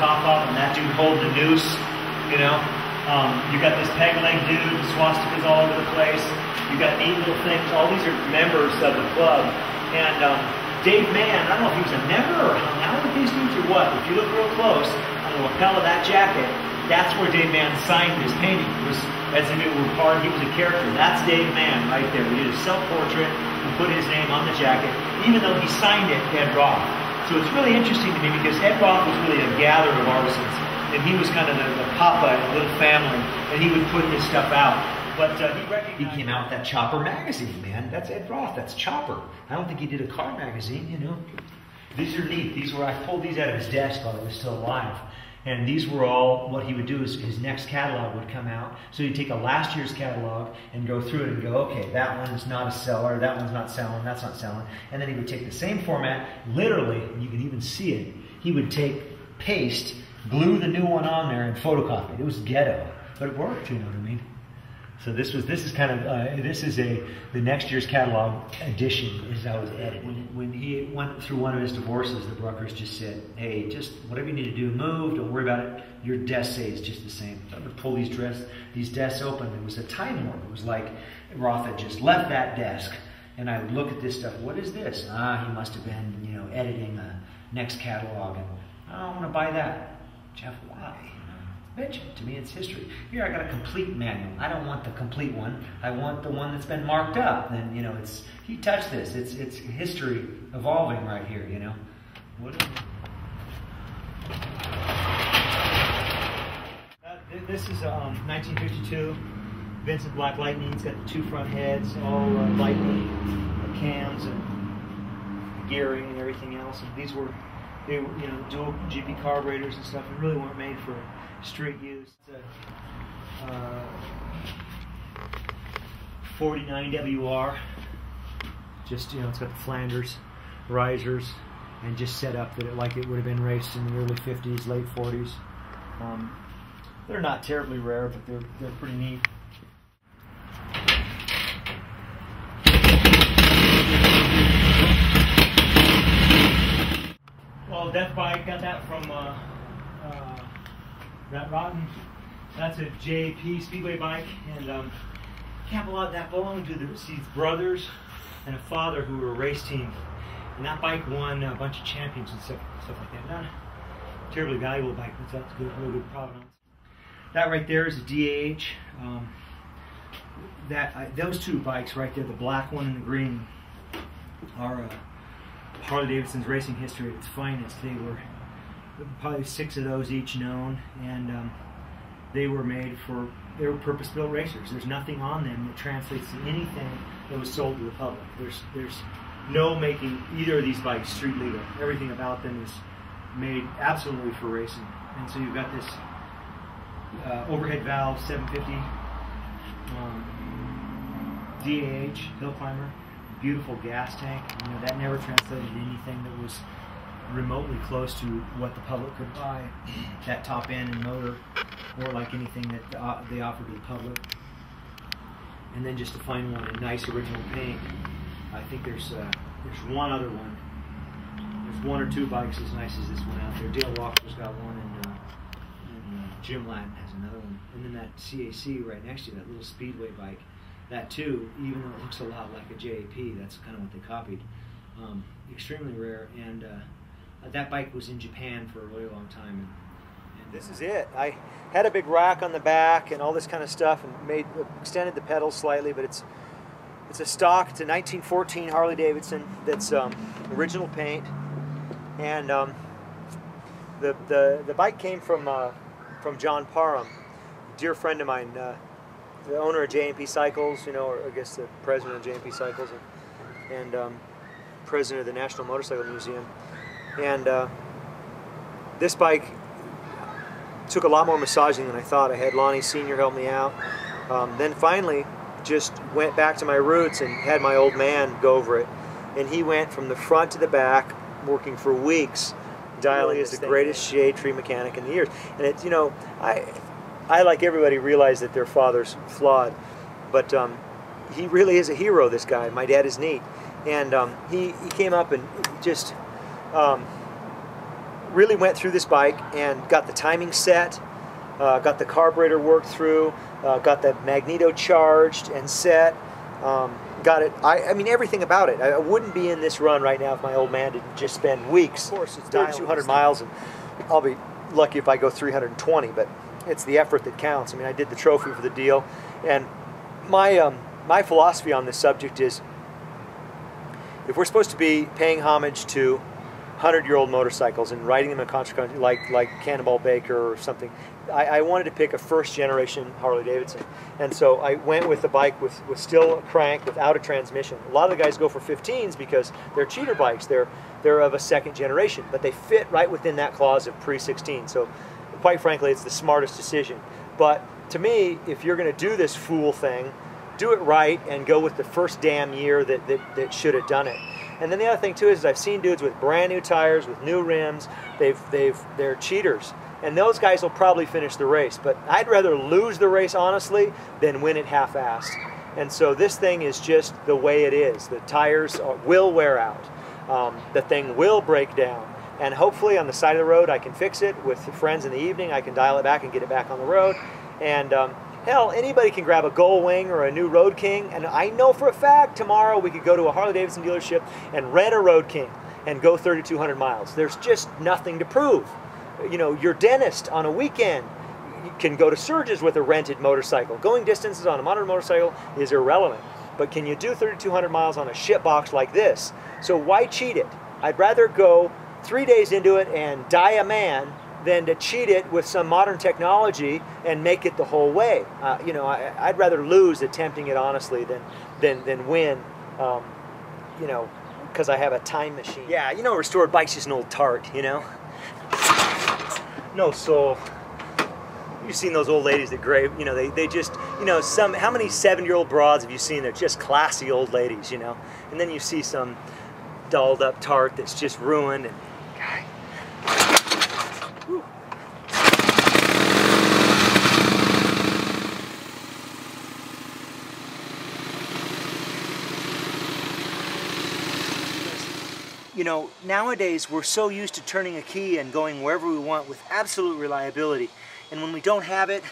top off, and that dude holding the noose, you know. Um, you got this peg leg dude, swastikas all over the place. You got neat little things. All these are members of the club. And um, Dave Mann, I don't know if he was a member or hung out with these dudes or what. If you look real close on the lapel of that jacket, that's where Dave Mann signed his painting. It was as if it were part. He was a character. That's Dave Mann right there. He did a self-portrait and put his name on the jacket, even though he signed it Ed Roth. So it's really interesting to me because Ed Roth was really a gatherer of artisans, and he was kind of the, the papa in a little family, and he would put his stuff out. But uh, he, he came out with that Chopper magazine, man. That's Ed Roth. That's Chopper. I don't think he did a car magazine, you know. These are neat. These were I pulled these out of his desk while he was still alive. And these were all, what he would do is his next catalog would come out. So he'd take a last year's catalog and go through it and go, okay, that one's not a seller, that one's not selling, that's not selling. And then he would take the same format, literally, you can even see it, he would take paste, glue the new one on there and photocopy it. It was ghetto, but it worked, you know what I mean? So this was this is kind of uh, this is a the next year's catalog edition is I was edited. When, when he went through one of his divorces, the brokers just said, "Hey, just whatever you need to do, move. Don't worry about it. Your desk stays just the same." I'm gonna pull these dress these desks open. It was a time warp. It was like Roth had just left that desk, and I would look at this stuff. What is this? Ah, he must have been you know editing a next catalog, and oh, I want to buy that. Jeff, why? To me, it's history. Here, I got a complete manual. I don't want the complete one. I want the one that's been marked up. And you know, it's he touched this. It's it's history evolving right here. You know. What? Uh, this is um, 1952. Vincent Black Lightning. He's got the two front heads, all uh, lightning uh, cams and gearing and everything else. And these were they were, you know, dual GP carburetors and stuff, and really weren't made for street use. A uh, 49 WR. Just you know, it's got the Flanders risers, and just set up that it, like it would have been raced in the early 50s, late 40s. Um, they're not terribly rare, but they're they're pretty neat. Death Bike got that from uh, uh, Rat Rotten. That's a JP Speedway bike, and um, Camelot that belonged to the these brothers and a father who were a race team, and that bike won a bunch of champions and stuff, stuff like that. Not a terribly valuable bike, but that's good, really good provenance. That right there is a DAH. Um, that those two bikes right there, the black one and the green, are uh, Harley Davidson's racing history at its finest. They were probably six of those each known, and um, they were made for they were purpose-built racers. There's nothing on them that translates to anything that was sold to the public. There's there's no making either of these bikes street legal. Everything about them is made absolutely for racing. And so you've got this uh, overhead valve 750 um, DAH hill climber, beautiful gas tank. You know that never translated to anything that was remotely close to what the public could buy, that top end and motor, or like anything that uh, they offered to the public. And then just to find one in nice original paint. I think there's uh, there's one other one. There's one or two bikes as nice as this one out there. Dale Walksler's got one, and, uh, and uh, Jim Latin has another one. And then that CAC right next to you, that little speedway bike. That too, even though it looks a lot like a JAP, that's kind of what they copied. Um, extremely rare and uh, uh, that bike was in Japan for a really long time. And, and this is it. I had a big rack on the back and all this kind of stuff, and made extended the pedals slightly, but it's it's a stock. It's a 1914 Harley Davidson that's um, original paint, and um, the the the bike came from uh, from John Parham, dear friend of mine, uh, the owner of J&P Cycles, you know, or I guess the president of J&P Cycles, and, and um, president of the National Motorcycle Museum. And uh, this bike took a lot more massaging than I thought. I had Lonnie Sr. help me out. Um, then finally, just went back to my roots and had my old man go over it. And he went from the front to the back, working for weeks, dialing is the greatest shade tree mechanic in the years. And it's, you know, I, I like everybody realize that their father's flawed, but um, he really is a hero. This guy, my dad is neat, and um, he he came up and just um, really went through this bike and got the timing set, uh, got the carburetor worked through, uh, got the magneto charged and set, um, got it. I, I, mean, everything about it. I wouldn't be in this run right now if my old man didn't just spend weeks. Of course, it's 3,200 miles, and I'll be lucky if I go 320. But it's the effort that counts. I mean, I did the trophy for the deal, and my um, my philosophy on this subject is if we're supposed to be paying homage to 100-year-old motorcycles and riding them in country like like Cannonball Baker or something, I, I, wanted to pick a first-generation Harley Davidson, and so I went with the bike with, with still a crank without a transmission. A lot of the guys go for 15s because they're cheater bikes. They're they're of a second generation, but they fit right within that clause of pre-16. So, quite frankly, it's the smartest decision. But to me, if you're going to do this fool thing, do it right and go with the first damn year that, that, that should have done it. And then the other thing too is I've seen dudes with brand new tires, with new rims. They've they've they're cheaters, and those guys will probably finish the race. But I'd rather lose the race honestly than win it half-assed. And so this thing is just the way it is. The tires are, will wear out. Um, the thing will break down. And hopefully on the side of the road I can fix it with friends in the evening. I can dial it back and get it back on the road. And um, Hell, anybody can grab a Gold Wing or a new Road King, and I know for a fact tomorrow we could go to a Harley Davidson dealership and rent a Road King and go 3,200 miles. There's just nothing to prove. You know, your dentist on a weekend can go to Sturgis with a rented motorcycle. Going distances on a modern motorcycle is irrelevant. But can you do 3,200 miles on a shit box like this? So why cheat it? I'd rather go three days into it and die a man than to cheat it with some modern technology and make it the whole way. Uh, you know, I, would rather lose attempting it honestly than than than win. Um, you know, because I have a time machine. Yeah, you know, restored bike's just an old tart. You know, no soul. You've seen those old ladies that grave, you know, they, they just, you know, some, how many seven year old broads have you seen? They're just classy old ladies, you know? And then you see some dolled up tart that's just ruined and, you know, nowadays we're so used to turning a key and going wherever we want with absolute reliability. And when we don't have it,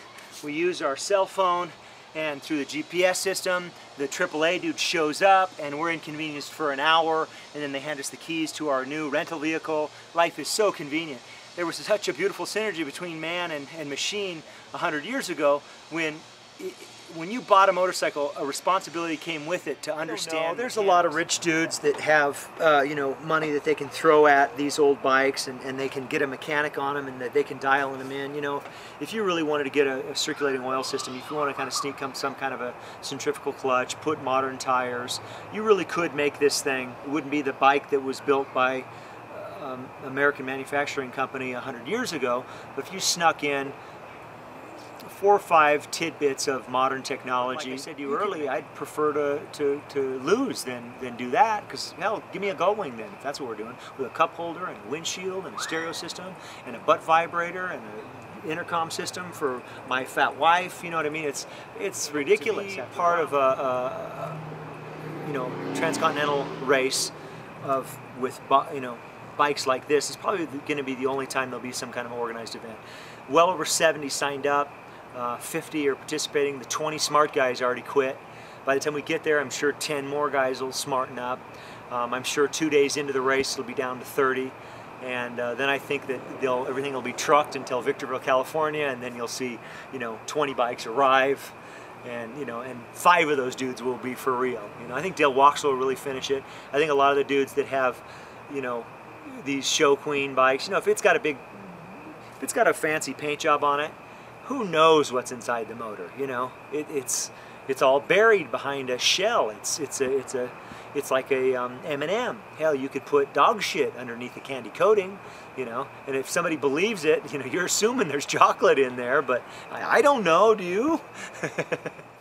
we use our cell phone and through the GPS system, the AAA dude shows up and we're inconvenienced for an hour and then they hand us the keys to our new rental vehicle. Life is so convenient. There was such a beautiful synergy between man and, and machine 100 years ago when when you bought a motorcycle, a responsibility came with it to understand. There's a lot of rich dudes that have, uh, you know, money that they can throw at these old bikes, and, and they can get a mechanic on them, and that they can dial in them in. You know, if you really wanted to get a, a circulating oil system, if you want to kind of sneak up some kind of a centrifugal clutch, put modern tires, you really could make this thing. It wouldn't be the bike that was built by um, American manufacturing company 100 years ago, but if you snuck in four or five tidbits of modern technology. Like I said to you early, I'd prefer to, to, to lose than, than do that because, hell, give me a Gold Wing then, if that's what we're doing, with a cup holder and a windshield and a stereo system and a butt vibrator and an intercom system for my fat wife, you know what I mean? It's, it's ridiculous. Part of a, a, you know, transcontinental race of with, you know, bikes like this is probably going to be the only time there'll be some kind of organized event. Well over 70 signed up uh, 50 are participating. The 20 smart guys already quit. By the time we get there, I'm sure 10 more guys will smarten up. Um, I'm sure two days into the race, it'll be down to 30. And uh, then I think that everything will be trucked until Victorville, California, and then you'll see, you know, 20 bikes arrive, and you know, and five of those dudes will be for real. You know, I think Dale Walksler will really finish it. I think a lot of the dudes that have, you know, these show queen bikes, you know, if it's got a big, if it's got a fancy paint job on it, who knows what's inside the motor? You know, it, it's it's all buried behind a shell. It's it's a it's a it's like a um, M&M. Hell, you could put dog shit underneath the candy coating, you know. And if somebody believes it, you know, you're assuming there's chocolate in there, but I, I don't know. Do you?